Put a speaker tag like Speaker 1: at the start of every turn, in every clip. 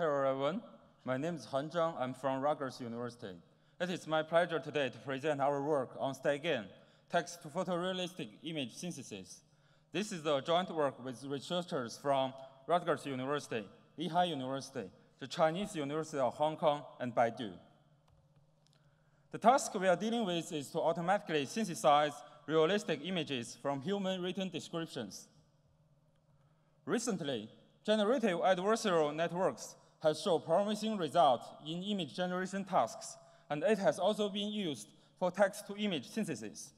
Speaker 1: Hello everyone, my name is Han Zhang, I'm from Rutgers University. It is my pleasure today to present our work on StackGAN, text to photorealistic image synthesis. This is a joint work with researchers from Rutgers University, Lehigh University, the Chinese University of Hong Kong, and Baidu. The task we are dealing with is to automatically synthesize realistic images from human written descriptions. Recently, generative adversarial networks have shown promising results in image generation tasks, and it has also been used for text-to-image synthesis.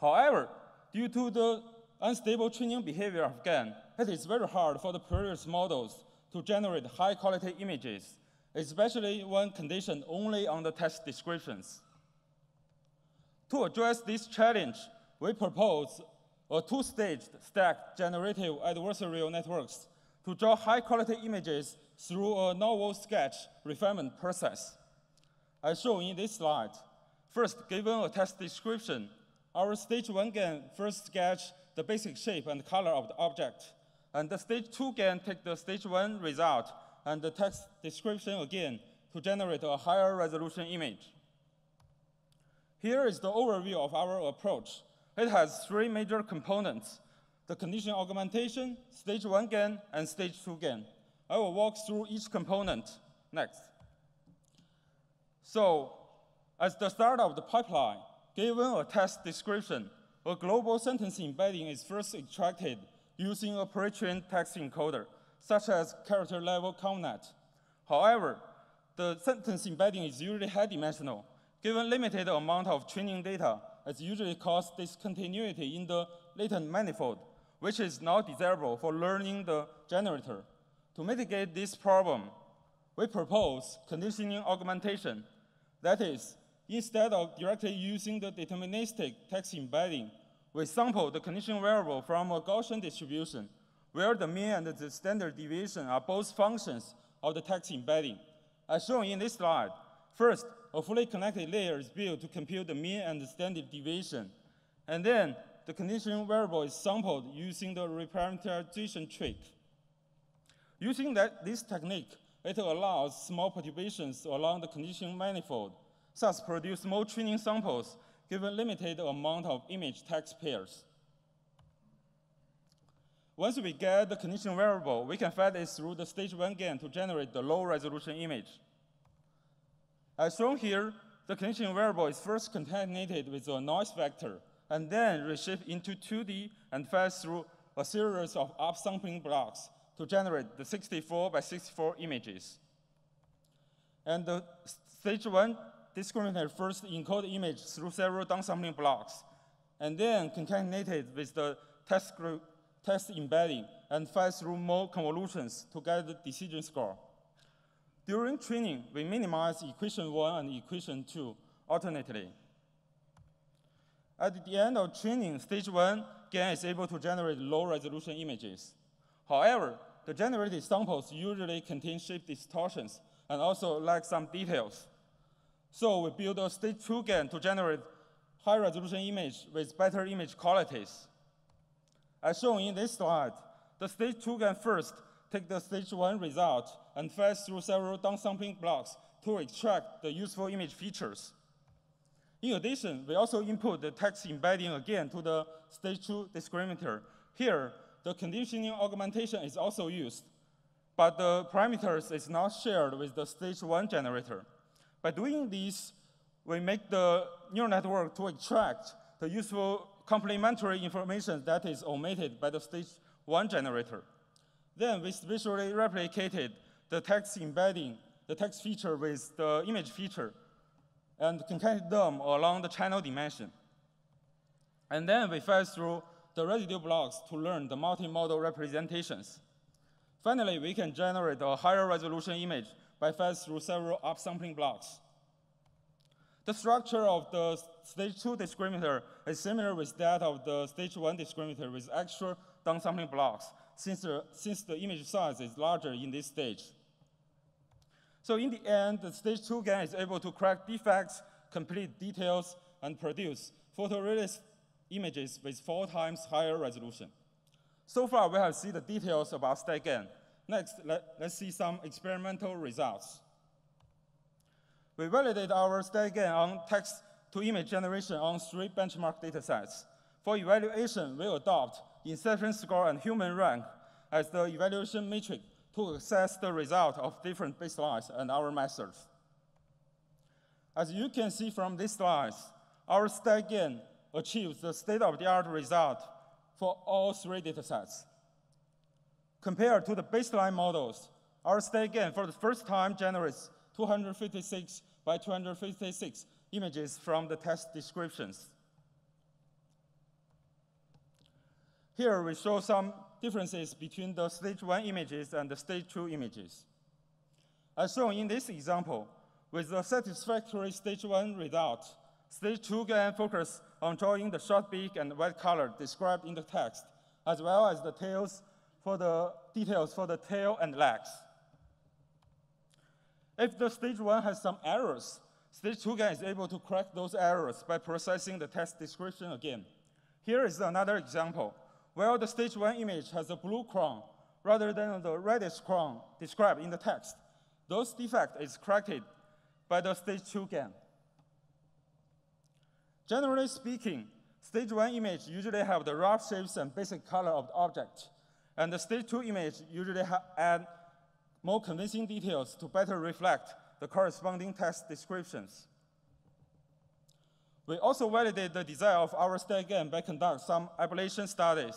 Speaker 1: However, due to the unstable training behavior of GAN, it is very hard for the previous models to generate high-quality images, especially when conditioned only on the text descriptions. To address this challenge, we propose a two-staged stacked generative adversarial networks to draw high-quality images through a novel sketch refinement process. As shown in this slide, first, given a text description, our stage one GAN first sketch the basic shape and color of the object, and the stage two GAN take the stage one result and the text description again to generate a higher resolution image. Here is the overview of our approach. It has three major components, the condition augmentation, stage one GAN, and stage two GAN. I will walk through each component next. So, as the start of the pipeline, given a text description, a global sentence embedding is first extracted using a pre-trained text encoder, such as character level ConvNet. However, the sentence embedding is usually high-dimensional. Given limited amount of training data, it usually causes discontinuity in the latent manifold, which is not desirable for learning the generator. To mitigate this problem, we propose conditioning augmentation. That is, instead of directly using the deterministic text embedding, we sample the condition variable from a Gaussian distribution, where the mean and the standard deviation are both functions of the text embedding. As shown in this slide, first, a fully connected layer is built to compute the mean and the standard deviation. And then the condition variable is sampled using the reparameterization trick. Using that, this technique, it allows small perturbations along the condition manifold, thus produce more training samples given limited amount of image text pairs. Once we get the condition variable, we can feed it through the stage one GAN to generate the low resolution image. As shown here, the condition variable is first concatenated with a noise vector and then reshaped into 2D and fed through a series of upsampling blocks to generate the 64 by 64 images. And the stage one discriminator first encode image through several downsampling blocks, and then concatenated with the text, text embedding and fed through more convolutions to get the decision score. During training, we minimize equation one and equation two alternately. At the end of training, stage one, GAN is able to generate low resolution images. However, the generated samples usually contain shape distortions and also lack some details. So we build a stage two GAN to generate high resolution image with better image qualities. As shown in this slide, the stage two GAN first take the stage one result and fed through several downsampling blocks to extract the useful image features. In addition, we also input the text embedding again to the stage two discriminator. Here, the conditioning augmentation is also used, but the parameters is not shared with the stage one generator. By doing this, we make the neural network to extract the useful complementary information that is omitted by the stage one generator. Then we visually replicated the text embedding, the text feature with the image feature, and concatenate them along the channel dimension. And then we fed through the residue blocks to learn the multimodal representations. Finally, we can generate a higher resolution image by fed through several upsampling blocks. The structure of the stage two discriminator is similar with that of the stage one discriminator with extra downsampling blocks, since the, since the image size is larger in this stage. So in the end, the stage two GAN is able to correct defects, complete details, and produce photorealistic images with four times higher resolution. So far, we have seen the details about StackGAN. Next, let, us see some experimental results. We validate our StackGAN on text-to-image generation on three benchmark datasets. For evaluation, we adopt inception score and human rank as the evaluation metric to assess the result of different baselines and our methods. As you can see from these slides, our StackGAN achieves the state-of-the-art result for all three datasets. Compared to the baseline models, our StackGAN for the first time generates 256 by 256 images from the test descriptions. Here we show some differences between the stage one images and the stage two images. As shown in this example, with the satisfactory stage one result, stage two can focus on drawing the short beak and white color described in the text, as well as the tails for the details for the tail and legs. If the stage one has some errors, stage two is able to correct those errors by processing the text description again. Here is another example, where the stage one image has a blue crown rather than the reddish crown described in the text. Those defect is corrected by the stage two GAN. Generally speaking, stage one image usually have the rough shapes and basic color of the object, and the stage two image usually add more convincing details to better reflect the corresponding text descriptions. We also validate the design of our StackGAN by conduct some ablation studies.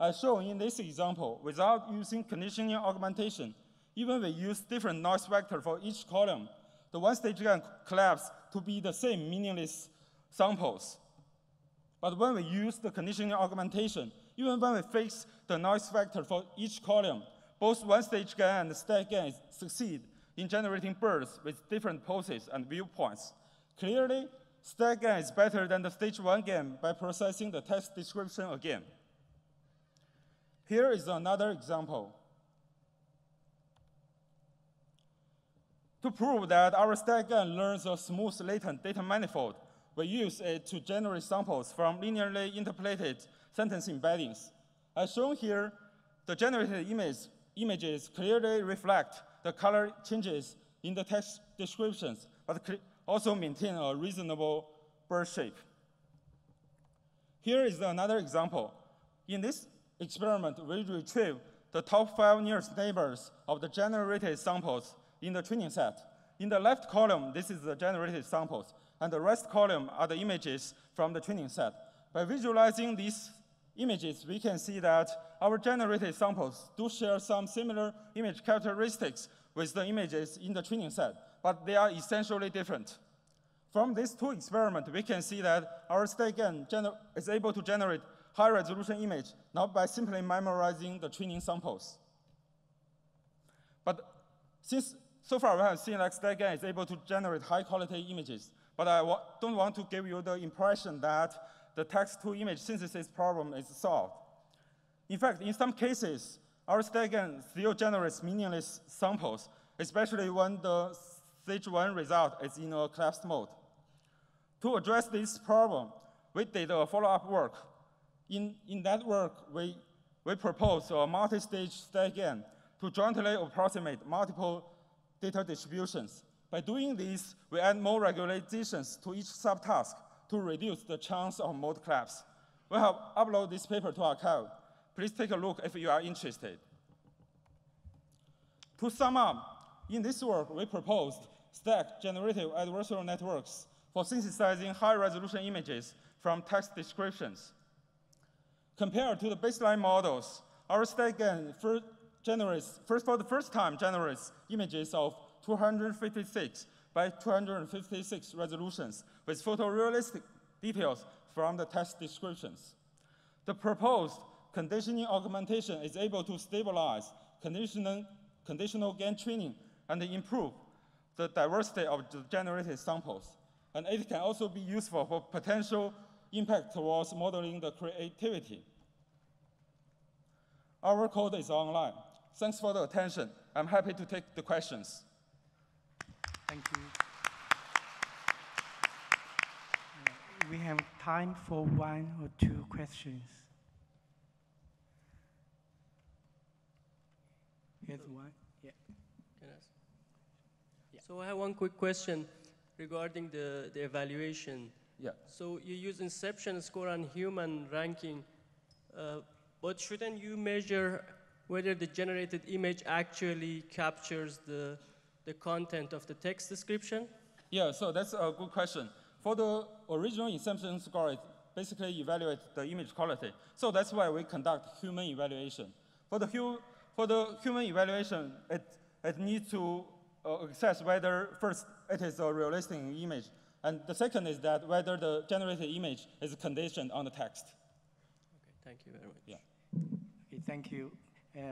Speaker 1: As shown in this example, without using conditioning augmentation, even we use different noise vector for each column, the one stage GAN collapse to be the same meaningless samples. But when we use the conditioning augmentation, even when we fix the noise vector for each column, both one-stage GAN and StackGAN succeed in generating birds with different poses and viewpoints. Clearly, StackGAN is better than the stage one GAN by processing the text description again. Here is another example. To prove that our StackGAN learns a smooth latent data manifold, we use it to generate samples from linearly interpolated sentence embeddings. As shown here, the generated image images clearly reflect the color changes in the text descriptions, but also maintain a reasonable bird shape. Here is another example. In this experiment, we retrieve the top five nearest neighbors of the generated samples in the training set. In the left column, this is the generated samples, and the right column are the images from the training set. By visualizing these images, we can see that our generated samples do share some similar image characteristics with the images in the training set, but they are essentially different. From these two experiments, we can see that our StackGAN is able to generate high-resolution image, not by simply memorizing the training samples. But since so far we have seen like StackGAN is able to generate high-quality images, but I wa don't want to give you the impression that the text-to-image synthesis problem is solved. In fact, in some cases, our StackGAN still generates meaningless samples, especially when the stage one result is in a collapsed mode. To address this problem, we did a follow-up work. In, in that work, we, we proposed a multi-stage StackGAN to jointly approximate multiple data distributions. By doing this, we add more regularizations to each subtask to reduce the chance of mode collapse. We have uploaded this paper to arXiv. Please take a look if you are interested. To sum up, in this work, we proposed stack generative adversarial networks for synthesizing high-resolution images from text descriptions. Compared to the baseline models, our StackGAN first generates, first for the first time, generates images of 256 by 256 resolutions with photorealistic details from the text descriptions. The proposed conditioning augmentation is able to stabilize conditional, conditional GAN training and improve the diversity of the generated samples. And it can also be useful for potential impact towards modeling the creativity. Our code is online. Thanks for the attention. I'm happy to take the questions.
Speaker 2: Thank you. We have time for one or two questions. Here's one. Yeah.
Speaker 3: Can I ask?
Speaker 2: Yeah.
Speaker 3: So I have one quick question regarding the, the evaluation.
Speaker 1: Yeah.
Speaker 3: So you use inception score and human ranking, uh, but shouldn't you measure whether the generated image actually captures the, the content of the text description?
Speaker 1: Yeah, so that's a good question. For the original inception score, it basically evaluates the image quality. So that's why we conduct human evaluation. For the, hu- for the human evaluation, it, it needs to uh, assess whether first it is a realistic image, and the second is that whether the generated image is conditioned on the text.
Speaker 3: Okay, thank you very much.
Speaker 1: Yeah.
Speaker 2: Okay, thank you.